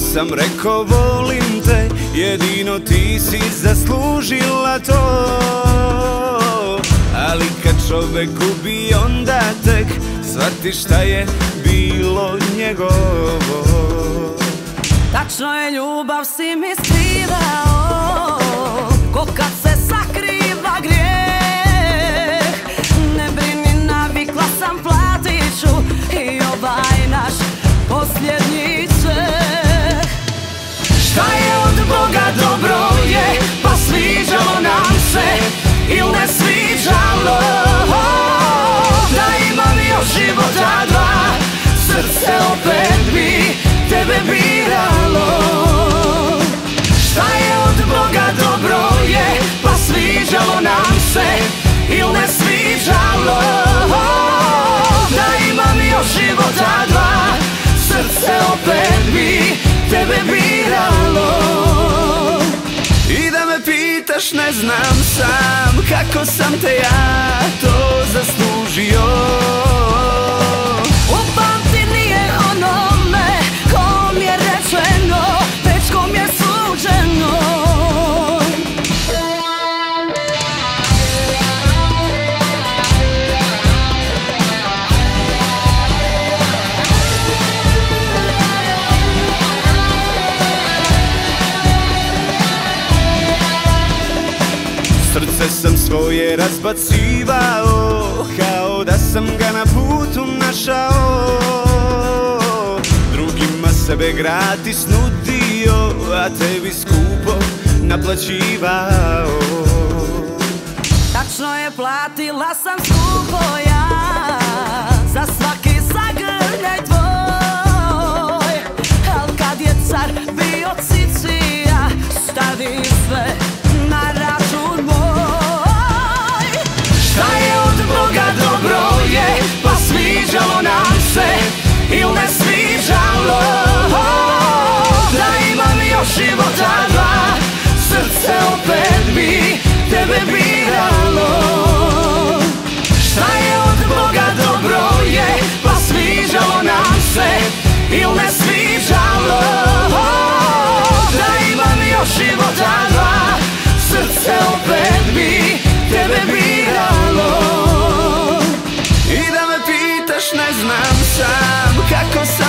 sam rekao volim te Jedino ti si zaslužila to. Ali kad čovek gubi onda tek Svati šta je bilo njegovo. Tačno je ljubav si mi skrivao Ko kad se sakriva grijeh. Ne brini navikla sam platit I ovaj naš posljednji Srce opet bi tebe biralo. Šta je od Boga dobro je Pa sviđalo nam se Il ne sviđalo. Da imam još života dva Srce opet bi tebe biralo. I pitaš ne znam sam Kako sam te ja to zaslužio Sam svoje razbacivao Kao da sam ga na putu našao. Drugima sebe gratis nudio A tebi skupo naplaćivao. Tačno je platila sam skupo Il me sviđalo? Da imam još života? Dva Srce opet bi tebe biralo. Šta je od Boga dobro je Pa sviđalo nam se. Il me sviđalo? Da imam još života? Dva Srce opet bi tebe biralo. I da pitaš ne znam sam. Kako sam